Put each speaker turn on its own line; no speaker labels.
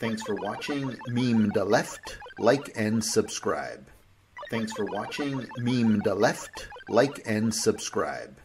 Thanks for watching Meme the Left. Like and subscribe. Thanks for watching Meme the Left. Like and subscribe.